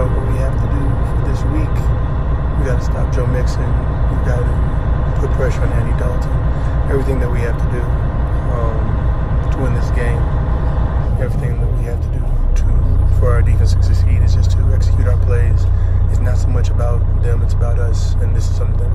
about what we have to do for this week. We got to stop Joe Mixon. We got to put pressure on Andy Dalton. Everything that we have to do um, to win this game. Everything that we have to do to for our defense to succeed is just to execute our plays. It's not so much about them; it's about us. And this is something